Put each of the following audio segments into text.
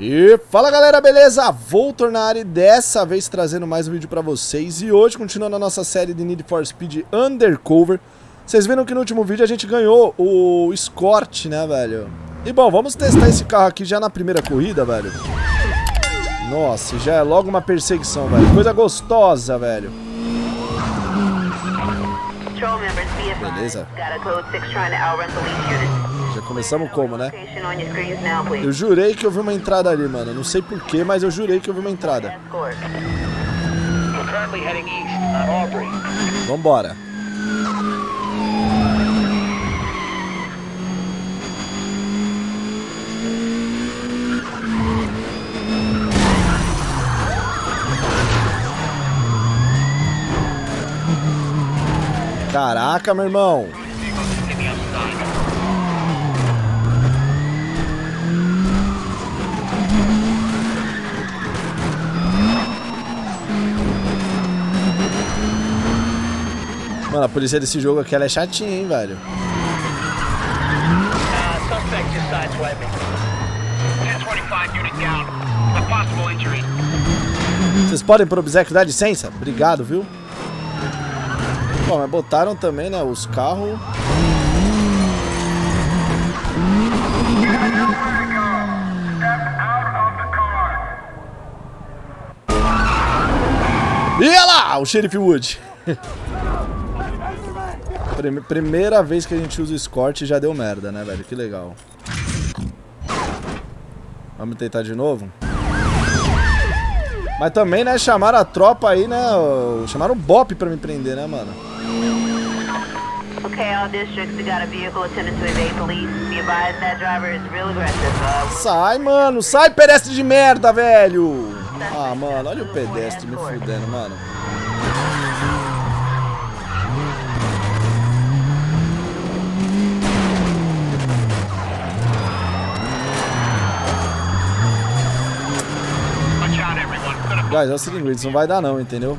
E fala galera, beleza? Vou tornar e dessa vez trazendo mais um vídeo pra vocês E hoje continuando a nossa série de Need for Speed Undercover Vocês viram que no último vídeo a gente ganhou o Escort, né, velho? E bom, vamos testar esse carro aqui já na primeira corrida, velho Nossa, já é logo uma perseguição, velho Coisa gostosa, velho Beleza já começamos como, né? Eu jurei que eu vi uma entrada ali, mano. Não sei porquê, mas eu jurei que eu vi uma entrada. Vambora. Caraca, meu irmão. Mano, a polícia desse jogo aqui ela é chatinha, hein, velho. Vocês podem pro obséquio dar licença? Obrigado, viu? Mas botaram também, né, os carros... E olha lá, o Sheriff Wood. Primeira vez que a gente usa o escort já deu merda, né, velho? Que legal. Vamos tentar de novo? Mas também, né, chamaram a tropa aí, né? Chamaram o Bop pra me prender, né, mano? Sai, mano, sai, pedestre de merda, velho! Ah, mano, olha o pedestre me fudendo, mano. Guys, é o seguinte, isso não vai dar não, entendeu?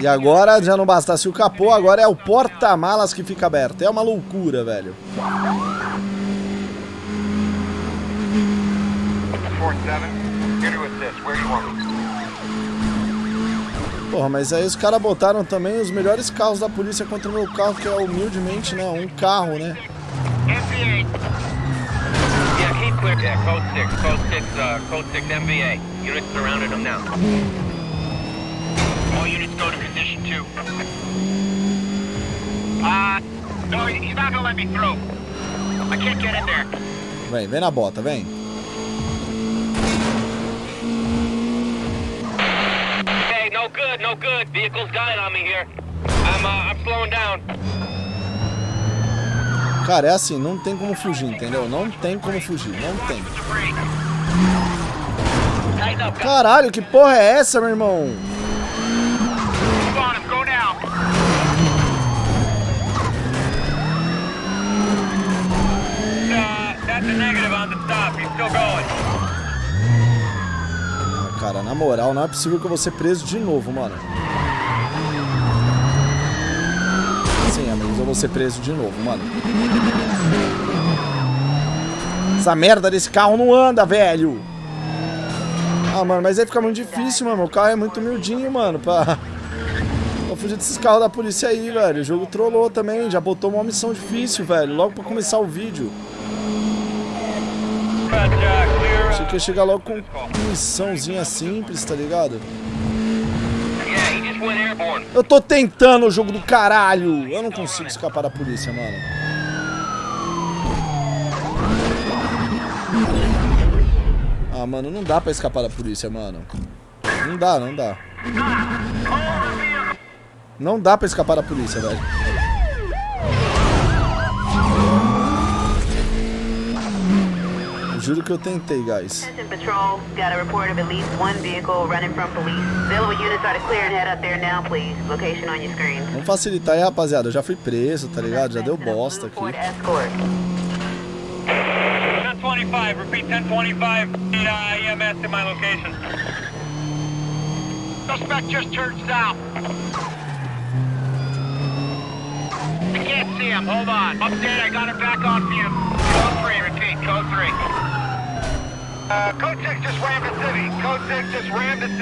E agora, já não bastasse o capô, agora é o porta-malas que fica aberto. É uma loucura, velho. Porra, mas aí os caras botaram também os melhores carros da polícia contra o meu carro, que é humildemente, né, um carro, né? Code 6, code 6, uh, code 6 MVA. All units go to position two. Uh, no, he's not gonna let me through. I can't get in there. Vem, vem na bota, vem. Hey, no good, no good. Vehicle's dying on me here. I'm, uh, I'm slowing down. Cara, é assim, não tem como fugir, entendeu? Não tem como fugir, não tem. Caralho, que porra é essa, meu irmão? Ah, cara, na moral, não é possível que eu vou ser preso de novo, mano. Sim, amigos, eu vou ser preso de novo, mano. Essa merda desse carro não anda, velho. Ah, mano, mas aí fica muito difícil, mano. O carro é muito humildinho, mano, pra... Pra fugir desses carros da polícia aí, velho. O jogo trollou também, já botou uma missão difícil, velho. Logo pra começar o vídeo. Achei que ia chegar logo com missãozinha simples, tá ligado? Eu tô tentando o jogo do caralho. Eu não consigo escapar da polícia, mano. Ah, mano, não dá pra escapar da polícia, mano. Não dá, não dá. Não dá pra escapar da polícia, velho. Juro que eu tentei, guys. Attention patrol, got a report of at least one vehicle running from police. Available units are to clear and head up there now, please. Location on your screen. Vamos facilitar aí, rapaziada. Eu já fui preso, tá ligado? Já deu bosta aqui. Ford Escort. 1025, repeat 1025, need uh, EMS in my location. Suspect just turned south. I can't see him, hold on. Update, I got him back on view. Code 3, repeat, code 3.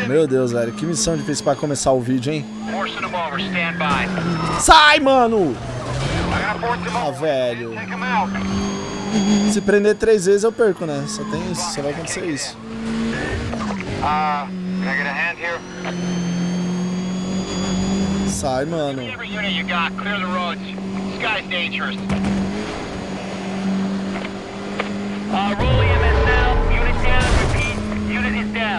Meu Deus, velho. Que missão difícil pra começar o vídeo, hein? Sai, mano! Ah, velho. Se prender três vezes eu perco, né? Só tem isso, só vai acontecer isso. Uh, can I get a hand here? Sai, mano. Every unit you got, clear the roads. This guy's dangerous. Uh, roll EMS now. Unit down. Repeat. Unit is down.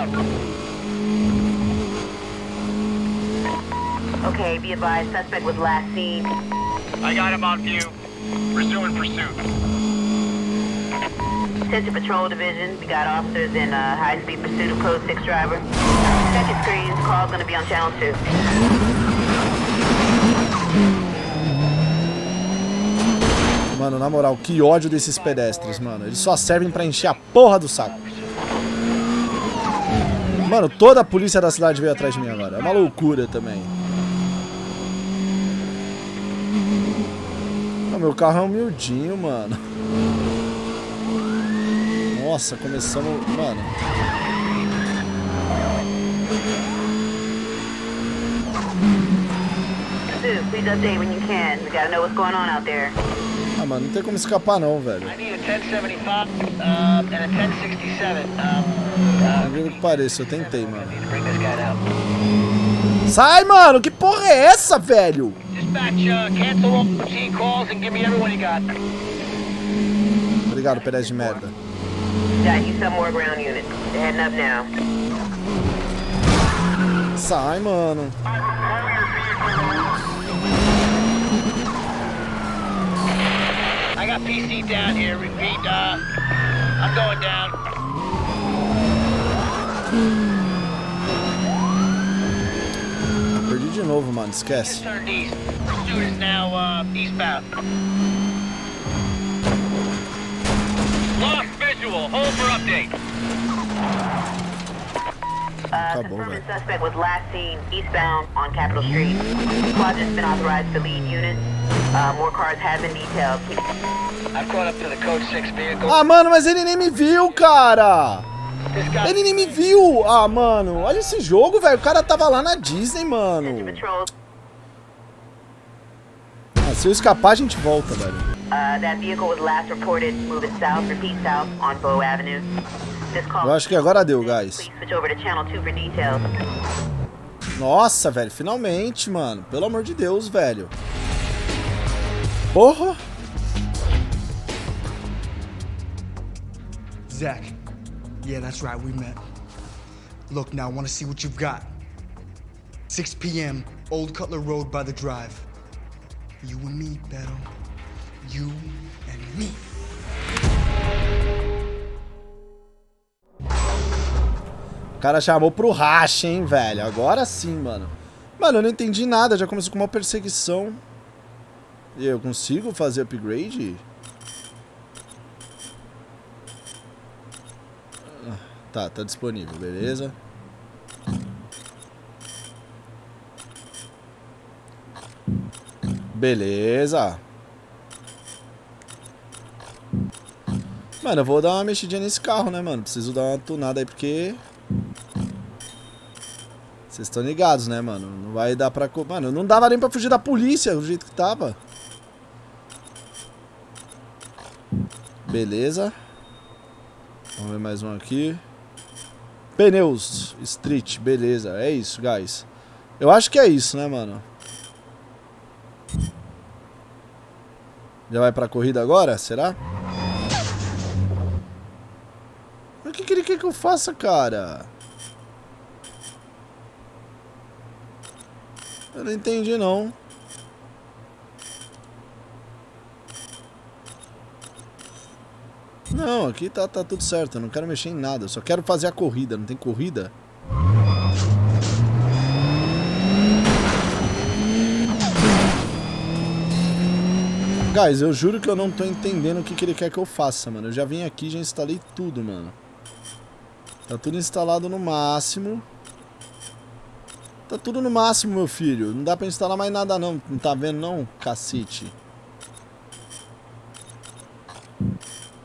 Okay, be advised, suspect was last seen. I got him on view. Pursuing pursuit. Attention patrol division, we got officers in uh, high-speed pursuit of Code 6 driver. Check your screens, call's gonna be on channel 2. Mano, na moral, que ódio desses pedestres, mano. Eles só servem pra encher a porra do saco. Mano, toda a polícia da cidade veio atrás de mim agora. É uma loucura também. Não, meu carro é humildinho, mano. Nossa, começamos... Mano... Pursuit, please update when you can. We gotta know what's going on out there. Ah, mano, não tem como escapar não, velho. I need a 1075 and a 1067. Por incrível que pareça, eu tentei, mano. Sai, mano! Que porra é essa, velho? Uh, cancel all routine calls got PC down here. Repeat, uh, I'm going down. Perdi de novo, mano. Esquece. Turned east. Pursuit is now, uh, eastbound. Lost visual. Hold for update. Uh, confirming suspect was last seen eastbound on Capitol Street. Squad has been authorized to lead units. Uh, more cars have been detailed. Keep I've caught up to the code 6 vehicle. Ah, mano, mas ele nem me viu, cara. Ele nem me viu. Ah, mano, olha esse jogo, velho. O cara tava lá na Disney, mano. Ah, se eu escapar, a gente volta, velho. Uh, that vehicle was last reported moving south, repeat south, on Bow Avenue. This call. Eu acho que agora deu, guys. Please switch over to channel 2 for details. Nossa, velho, finalmente, mano. Pelo amor de Deus, velho. Porra. Zach. Yeah, that's right, we met. Look, now I want to see what you've got. 6 p.m., Old Cutler Road by the drive. You and me, Beto. You and me. O cara chamou pro racha, hein, velho. Agora sim, mano. Mano, eu não entendi nada. Já começou com uma perseguição. E eu consigo fazer upgrade? Ah, Tá, tá disponível, beleza. Beleza. Mano, eu vou dar uma mexidinha nesse carro, né, mano? Preciso dar uma tunada aí, porque... Vocês estão ligados, né, mano? Não vai dar pra... Mano, não dava nem pra fugir da polícia, do jeito que tava. Beleza. Vamos ver mais um aqui. Pneus Street, beleza. É isso, guys. Eu acho que é isso, né, mano? Já vai pra corrida agora? Será? O que, que ele quer que eu faça, cara? Eu não entendi, não. Não, aqui tá, tá tudo certo. Eu não quero mexer em nada. Eu só quero fazer a corrida. Não tem corrida? Guys, eu juro que eu não tô entendendo o que, que ele quer que eu faça, mano. Eu já vim aqui já instalei tudo, mano. Tá tudo instalado no máximo. Tá tudo no máximo, meu filho. Não dá pra instalar mais nada, não. Não tá vendo, não? Cacete.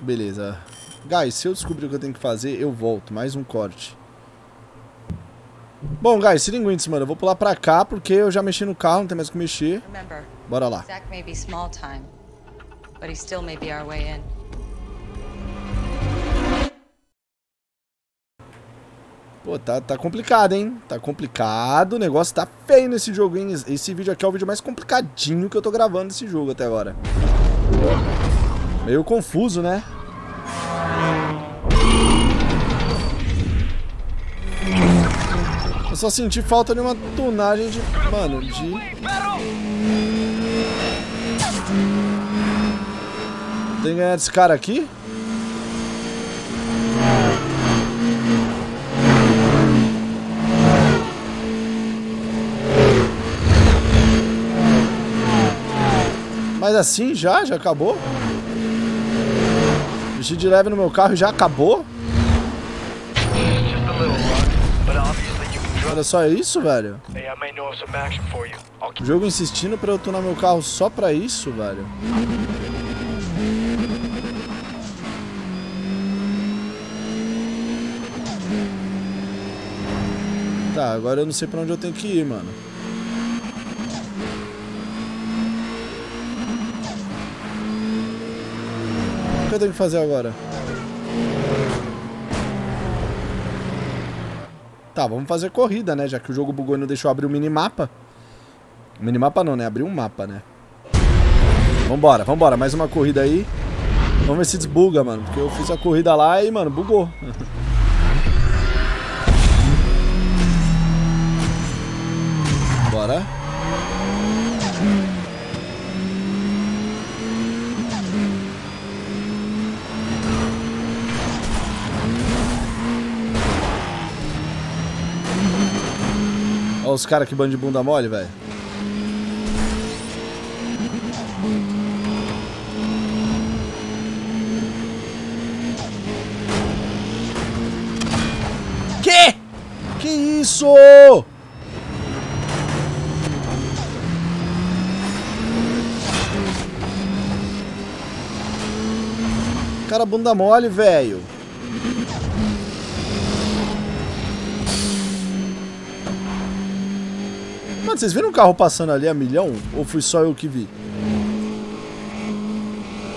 Beleza. Guys, se eu descobrir o que eu tenho que fazer, eu volto. Mais um corte. Bom, guys, se linguintes, mano. Eu vou pular pra cá porque eu já mexi no carro, não tem mais o que mexer. Bora lá. Zach may be small time, but he still may be our way in. Pô, tá, tá complicado, hein? Tá complicado. O negócio tá feio nesse jogo, hein? Esse vídeo aqui é o vídeo mais complicadinho que eu tô gravando desse jogo até agora. Meio confuso, né? Eu só senti falta de uma tunagem de... Mano, de... Tem que ganhar desse cara aqui? Mas assim já? Já acabou? Mexi de leve no meu carro já acabou? Olha só isso, velho. O jogo insistindo pra eu tunar meu carro só pra isso, velho. Tá, agora eu não sei pra onde eu tenho que ir, mano. Eu tenho que fazer agora? Tá, vamos fazer corrida, né? Já que o jogo bugou e não deixou abrir o minimapa. Minimapa não, né? Abriu um mapa, né? Vambora, vambora. Mais uma corrida aí. Vamos ver se desbuga, mano. Porque eu fiz a corrida lá e, mano, bugou. Bora. Olha os caras que bando de bunda mole, velho. Que? Que isso? Cara bunda mole, velho. Mano, vocês viram um carro passando ali a milhão? Ou fui só eu que vi?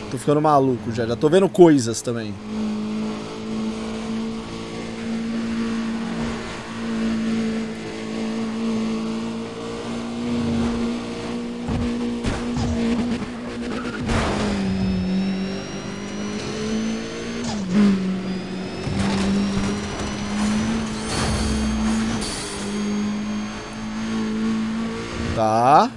Tô ficando maluco já. Já tô vendo coisas também. Tá.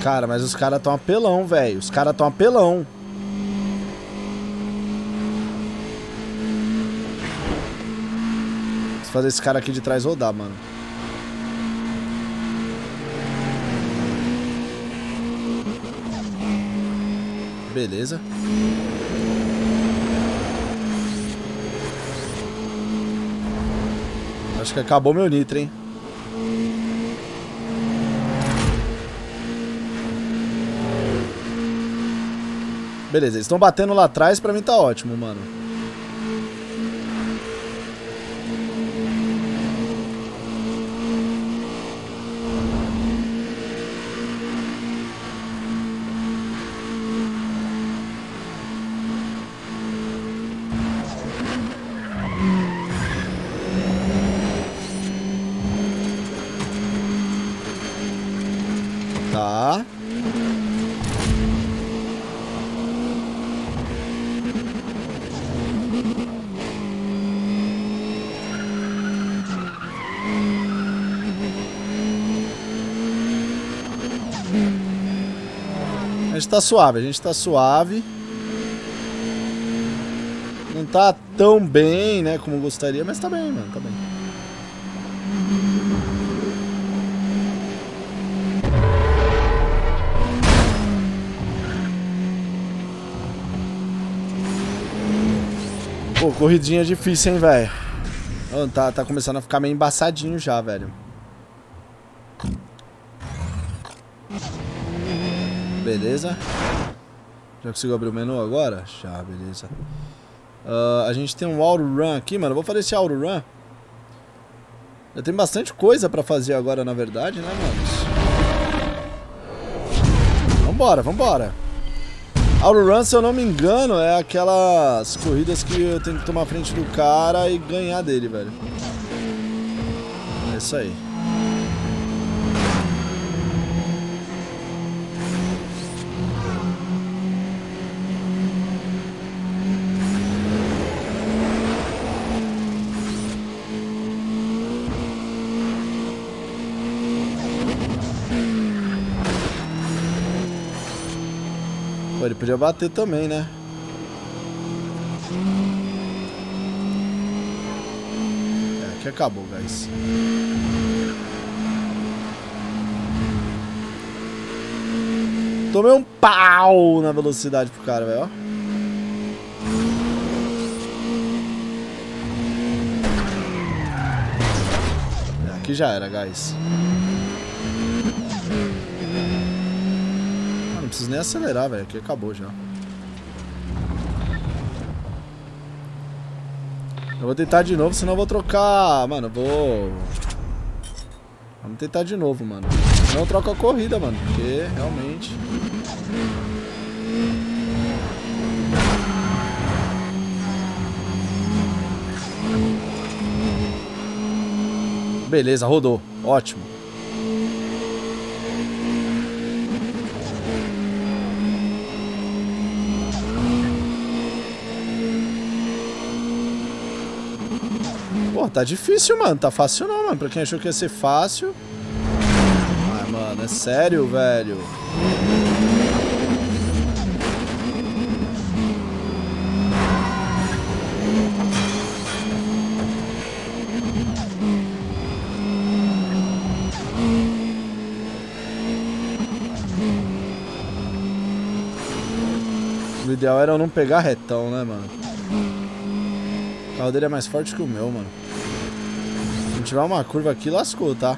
Cara, mas os caras tão apelão, velho. Os caras tão apelão. Preciso fazer esse cara aqui de trás rodar, mano. Beleza. Acho que acabou meu nitro, hein? Beleza, eles estão batendo lá atrás, pra mim tá ótimo, mano. Tá. Tá suave, a gente tá suave. Não tá tão bem, né, como gostaria, mas tá bem, mano, tá bem. Pô, corridinha difícil, hein, velho. Tá, tá começando a ficar meio embaçadinho já, velho. Beleza. Já consigo abrir o menu agora? Já, beleza. Ah, a gente tem um auto run aqui, mano. Vou fazer esse auto run. Já tem bastante coisa pra fazer agora, na verdade, né, manos? Vambora, vambora. Auto run, se eu não me engano, é aquelas corridas que eu tenho que tomar frente do cara e ganhar dele, velho. É isso aí. Podia bater também, né? É, aqui acabou, guys. Tomei um pau na velocidade pro cara, velho. ó. É, Aqui já era, guys. Nem acelerar, velho. Aqui acabou já. Eu vou tentar de novo, senão eu vou trocar. Mano, eu vou. Vamos tentar de novo, mano. Eu troco a corrida, mano. Porque realmente. Beleza, rodou. Ótimo. Pô, tá difícil, mano. Tá fácil não, mano. Pra quem achou que ia ser fácil. Ai, mano, é sério, velho. O ideal era eu não pegar retão, né, mano? O carro dele é mais forte que o meu, mano. Tiver uma curva aqui, lascou, tá?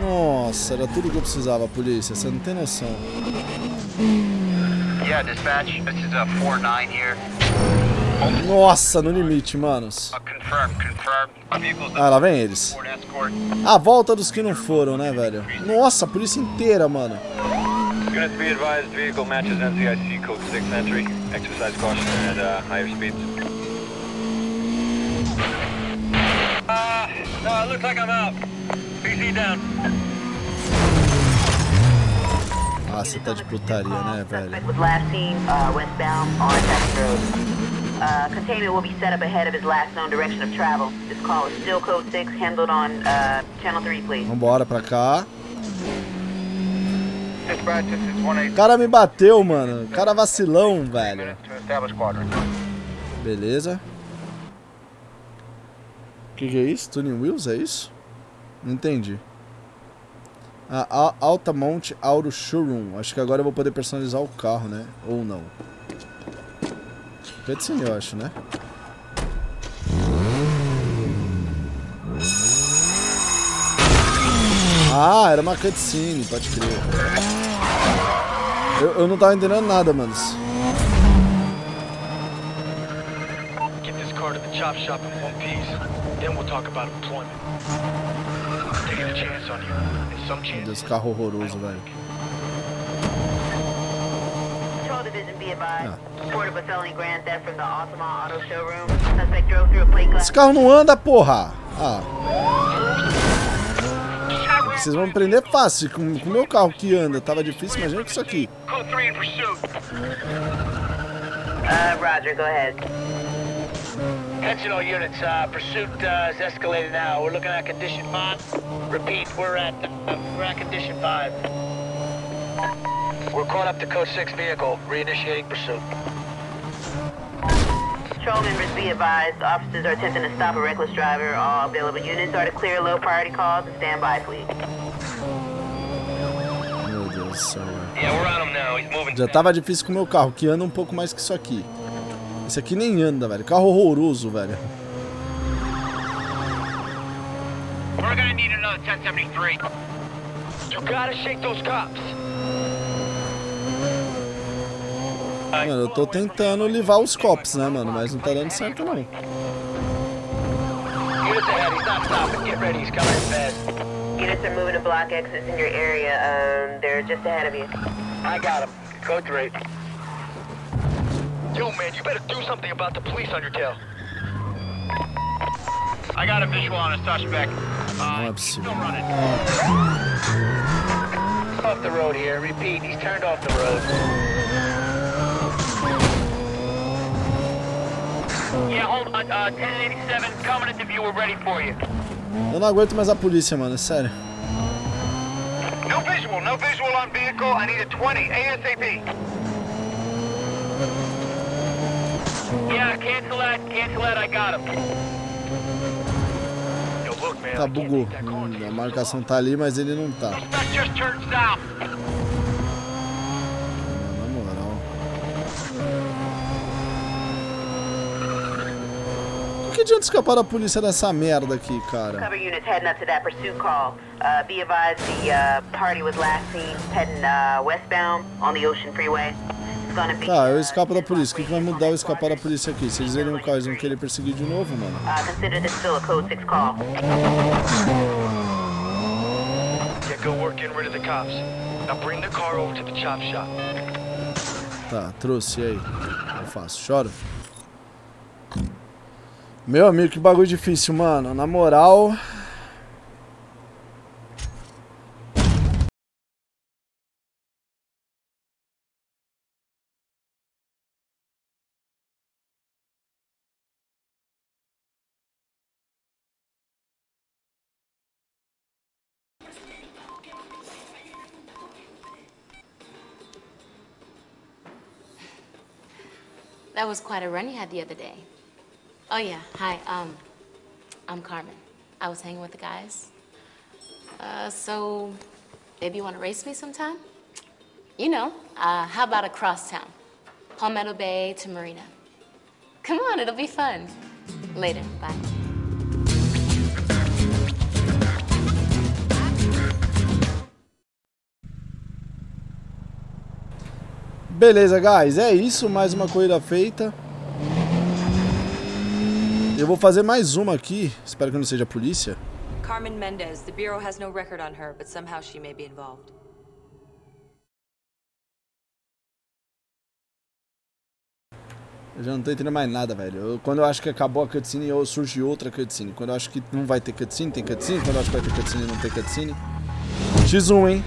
Nossa, era tudo que eu precisava, polícia. Você não tem noção. Yeah, dispatch. This is a 4-9 here. Nossa, no limite, manos. Uh, Ah, lá vem eles. A volta dos que não foram, né, velho? Nossa, a polícia inteira, mano. Units be advised, vehicle matches NCIC code 6 entry. Exercise caution at uh, higher speeds. Uh, no, it looks like I'm out. PC down. Nossa, tá de putaria, né, velho? Suspect was last seen uh, westbound on Texas Road. Uh, containment will be set up ahead of his last known direction of travel. This call is still code 6, handled on uh, channel 3, please. Vambora pra cá. O 1-8 cara me bateu, mano. O cara vacilão, velho. Beleza. O que, que é isso? Tuning Wheels, é isso? Não entendi. Ah, Al- Altamont Auto Showroom. Acho que agora eu vou poder personalizar o carro, né? Ou não. Cutscene, eu acho, né? Ah, era uma cutscene, pode crer. Eu, eu não tava entendendo nada, manos. Get this car to the chop shop in one piece. Then we'll talk about employment. Taking a chance on you. And some Meu chance. Deus, carro horroroso, velho. Patrol Division, be advised. Report of a felony grand theft from the Altamont Auto Showroom. Suspect drove through a plate glass. Esse carro não anda, porra! Ah. Vocês vão prender fácil. Com o meu carro que anda tava difícil, imagina com isso aqui. Code 3 in pursuit. Uh, Roger, go ahead. Attention all units, uh, pursuit uh, is escalated now. We're looking at condition 5. Repeat, we're at uh, we're at condition five. We're caught up to code six vehicle. Reinitiating pursuit. Patrol members be advised, officers are attempting to stop a reckless driver. All available units are to clear low priority calls and stand by, please. Meu Deus do céu, velho. Yeah, we're on him now. He's moving. Já tava difícil com o meu carro, que anda um pouco mais que isso aqui. Esse aqui nem anda, velho. Carro horroroso, velho. We're gonna need another 1073. You gotta shake those cops. Mano, eu tô tentando livrar os copos, né, mano? Mas não tá dando certo, não. Units ahead. He's not stopping. Get ready. He's coming fast. Units are moving to block exits in your area. Um, they're just ahead of you. I got him. Code three. Yo, man, you better do something about the police on your tail. I got a visual on a suspect. Não é Uh, possível. still running. Off the road here. Repeat. He's turned off the road. Eu não aguento mais a polícia, mano. É sério. No visual. No visual on vehicle. I need a 20 ASAP. Yeah, cancel that. Cancel that. I got him. Tá, bugou. A marcação tá ali, mas ele não tá. Suspect just turned south. Na moral. Por que adianta escapar da polícia nessa merda aqui, cara? Cover units heading up to that pursuit call. Uh, be advised the uh, party was last seen heading uh, westbound on the Ocean Freeway. Tá, eu uh, escapo da 10 polícia. O que, que vai mudar eu escapar da polícia aqui? Se eles verem o carro, eles vão querer perseguir de novo, mano. Uh, consider this still a code 6 call. Yeah, go work getting rid of the cops. Now bring the car over to the chop shop. Tá, trouxe, e aí? Eu faço, choro. Meu amigo, que bagulho difícil, mano. Na moral. That was quite a run you had the other day. Oh yeah, hi. Um, I'm Carmen. I was hanging with the guys. Uh, so maybe you want to race me sometime? You know, uh, how about across town, Palmetto Bay to Marina? Come on, it'll be fun. Later, bye. Beleza, guys. É isso. Mais uma corrida feita. Eu vou fazer mais uma aqui. Espero que não seja a polícia. Carmen Mendez. The Bureau has no record on her, but somehow she may be involved. Eu já não tô entendendo mais nada, velho. Eu- quando eu acho que acabou a cutscene, eu surge outra cutscene. Quando eu acho que não vai ter cutscene, tem cutscene. Quando eu acho que vai ter cutscene, não tem cutscene. X1, hein?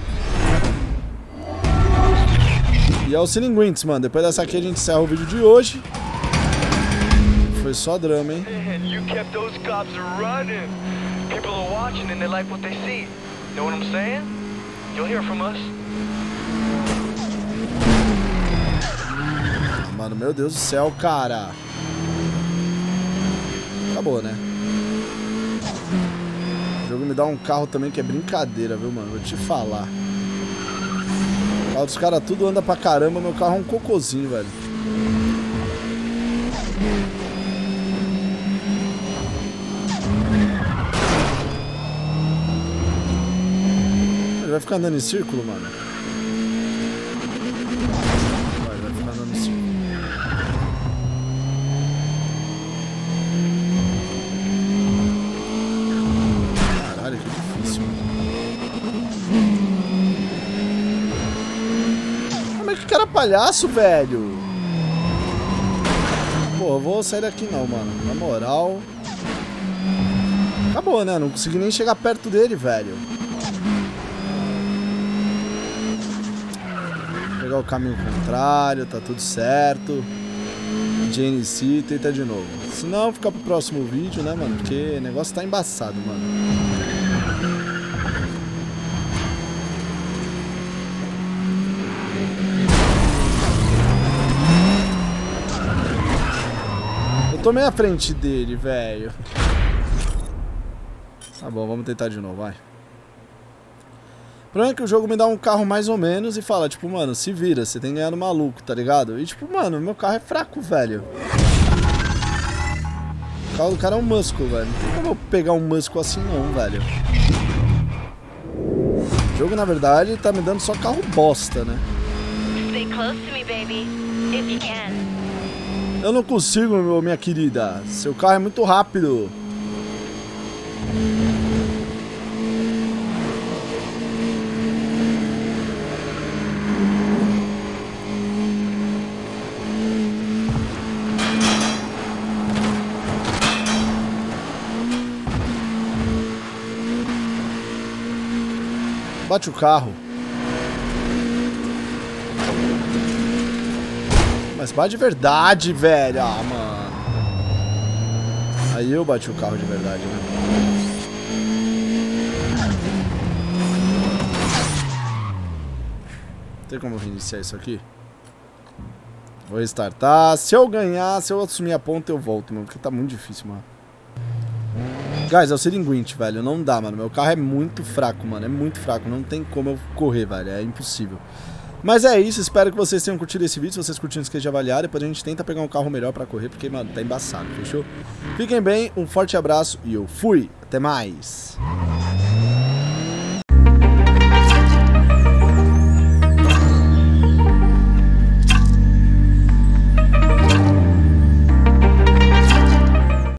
E é o Sininguintes, mano. Depois dessa aqui a gente encerra o vídeo de hoje. Foi só drama, hein? You kept those cops running. People are watching and they like what they see. Know what I'm saying? You'll hear from us. Mano, meu Deus do céu, cara. Acabou, né? O jogo me dá um carro também que é brincadeira, viu, mano? Vou te falar. O carro dos caras tudo anda pra caramba, meu carro é um cocôzinho, velho. Ele vai ficar andando em círculo, mano? Vai, vai ficar andando em círculo. Caralho, que difícil, mano. Como é que cara é palhaço, velho? Pô, eu vou sair daqui não, mano. Na moral. Acabou, né? Não consegui nem chegar perto dele, velho. pegar o caminho contrário, tá tudo certo. GNC, tenta de novo. Se não, fica pro próximo vídeo, né, mano? Porque o negócio tá embaçado, mano. Eu tomei a frente dele, velho. Tá bom, vamos tentar de novo, vai. O problema é que o jogo me dá um carro mais ou menos e fala, tipo, mano, se vira, você tem no maluco, tá ligado? E tipo, mano, meu carro é fraco, velho. O carro do cara é um muscle, velho. Não tem como eu pegar um muscle assim não, velho. O jogo, na verdade, tá me dando só carro bosta, né? Stay close to me, baby. If you can. Eu não consigo, meu- minha querida. Seu carro é muito rápido. Bate o carro. Mas bate de verdade, velho. Ah, mano. Aí eu bati o carro de verdade, né? Tem como reiniciar isso aqui? Vou restartar. Se eu ganhar, se eu assumir a ponta, eu volto, mano. Porque tá muito difícil, mano. Guys, é o Siringuinte, velho. Não dá, mano. Meu carro é muito fraco, mano. É muito fraco. Não tem como eu correr, velho. É impossível. Mas é isso, espero que vocês tenham curtido esse vídeo. Se vocês curtiram, esqueça de avaliar. Depois a gente tenta pegar um carro melhor pra correr, porque, mano, tá embaçado, fechou? Fiquem bem, um forte abraço e eu fui. Até mais.